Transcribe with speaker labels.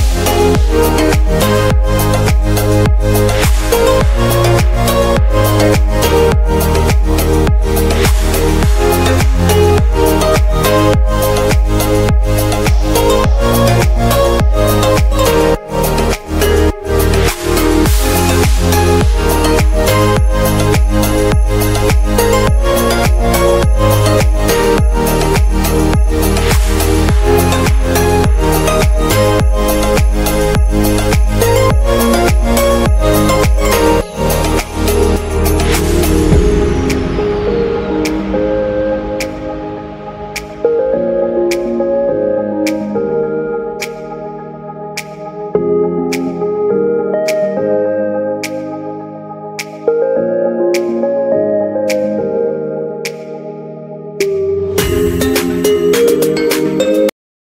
Speaker 1: Música